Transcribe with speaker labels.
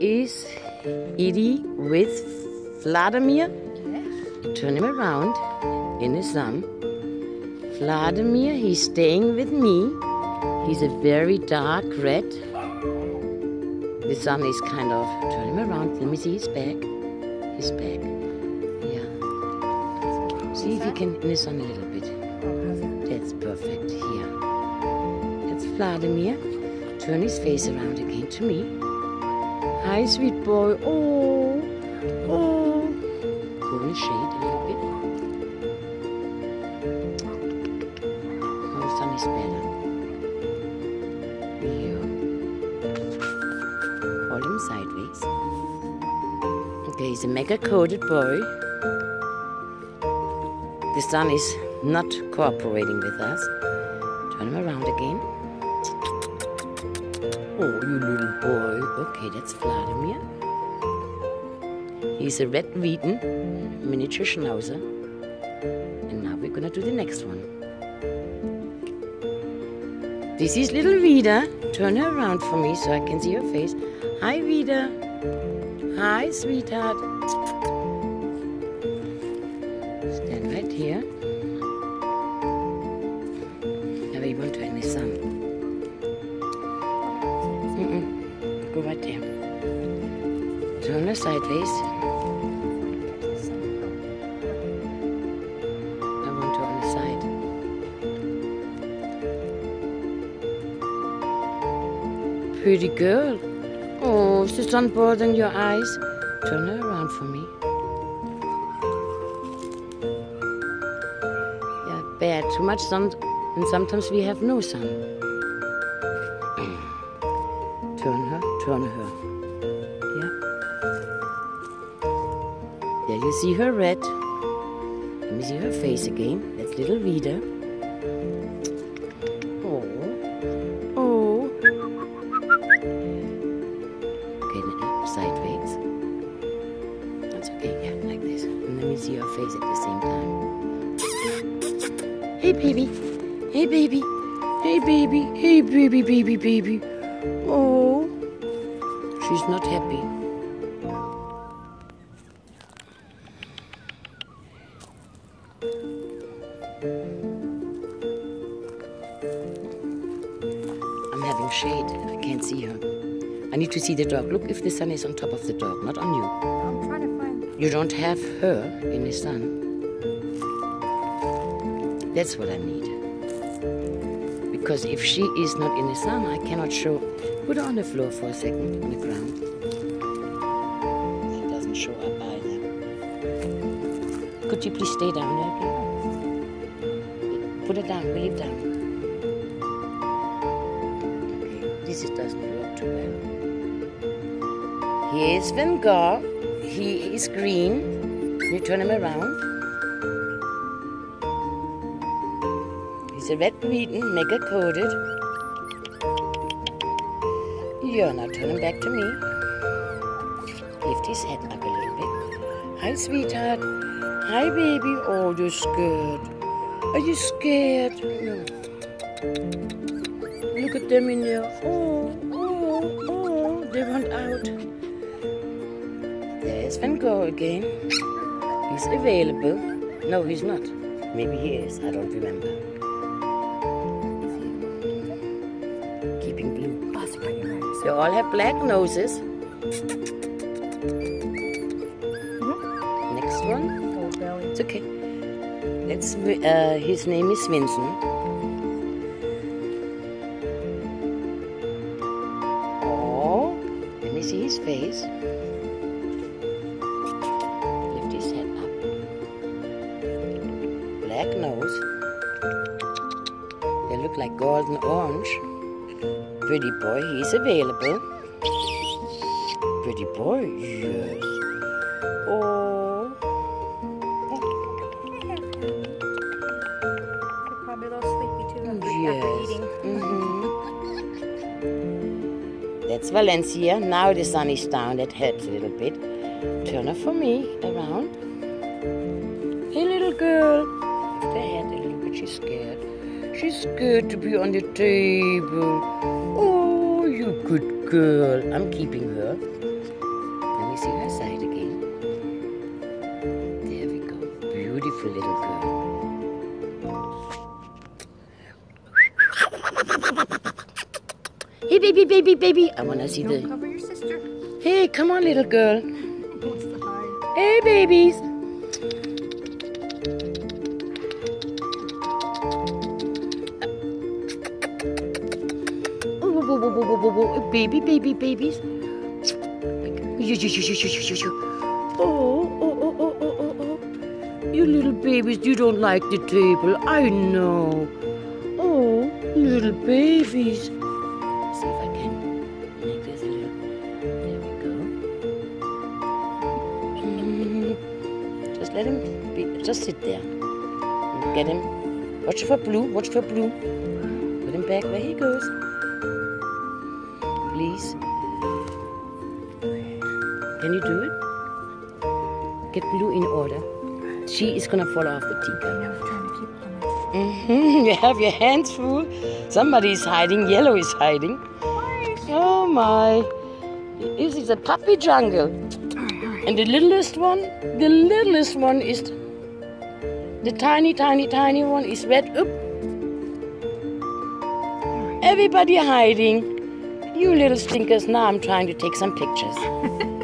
Speaker 1: is Edie with Vladimir. Turn him around in the sun. Vladimir, he's staying with me. He's a very dark red. The sun is kind of, turn him around. Let me see his back. His back. Yeah. See if you can, in the sun a little bit. That's perfect. Here. That's Vladimir. Turn his face around again to me. Hi, sweet boy. Oh, oh. In shade a little bit. Sun is better. Yeah. Hold him sideways. Okay, he's a mega coated boy. The sun is not cooperating with us. Turn him around again. Oh, you little boy. Okay, that's Vladimir. He's a red Wheaten, miniature Schnauzer. And now we're gonna do the next one. This is little Vida. Turn her around for me so I can see her face. Hi, Vida. Hi, sweetheart. Stand right here. Her sideways. I want her on the side. Pretty girl. Oh, is the sun bothering your eyes? Turn her around for me. Yeah, bad. Too much sun, and sometimes we have no sun. There you see her red. Let me see her face again. That's little Vida. Oh. Oh. Okay, sideways. That's okay, yeah, like this. And let me see your face at the same time. Hey, baby. Hey, baby. Hey, baby. Hey, baby, baby, baby. Oh. She's not happy. Shade. I can't see her. I need to see the dog. Look if the sun is on top of the dog, not on you.
Speaker 2: I'm trying to find.
Speaker 1: You don't have her in the sun. That's what I need. Because if she is not in the sun, I cannot show. Put her on the floor for a second, on the ground. She doesn't show up either. Could you please stay down there, please? Put her down, will you down? Is- doesn't work too well. Here's Van Gogh. He is green. You turn him around. He's a red Wheaten, mega coated. Yeah, now turn him back to me. Lift his head up a little bit. Hi, sweetheart. Hi, baby. Oh, you're scared. Are you scared? No. Them in there. Oh, oh, oh. They want out. There's Van Gogh again. He's available. No, he's not. Maybe he is. I don't remember. Keeping blue. They all have black noses. Next one. It's okay. Uh, his name is Vincent. Face. Lift his head up. Black nose. They look like golden orange. Pretty boy, he's available. Pretty boy, yes. Oh.
Speaker 2: They're probably a little sleepy too after,
Speaker 1: Yes.
Speaker 2: after eating.
Speaker 1: Mhm. That's Valencia. Now the sun is down. That helps a little bit. Turn her for me around. Hey, little girl. Lift her head a little bit. She's scared. She's scared to be on the table. Oh, you good girl. I'm keeping her. Let me see her side again. There we go. Beautiful little girl. Hey, baby, baby, baby. I want to see
Speaker 2: Don't
Speaker 1: the.
Speaker 2: cover your sister.
Speaker 1: Hey, come on, little girl.
Speaker 2: Wants to hide.
Speaker 1: Hey, babies. Oh, whoa, whoa, whoa, whoa, whoa, whoa, whoa. Baby, baby, babies. You, you, you, you, you, you, you, you. Oh, oh, oh, oh, oh, oh, oh. You little babies, you don't like the table. I know. Oh, little babies. Let him be. Just sit there. And Get him. Watch for blue. Watch for blue. Put him back where he goes. Please. Can you do it? Get blue in order. She is gonna fall off the teacup.
Speaker 2: I was trying to keep them.
Speaker 1: Mhm, You have your hands full. Somebody is hiding. Yellow is hiding. Oh my. This is a puppy jungle. And the littlest one, the littlest one is the tiny, tiny, tiny one is wet. Oop. Everybody hiding. You little stinkers. Now I'm trying to take some pictures.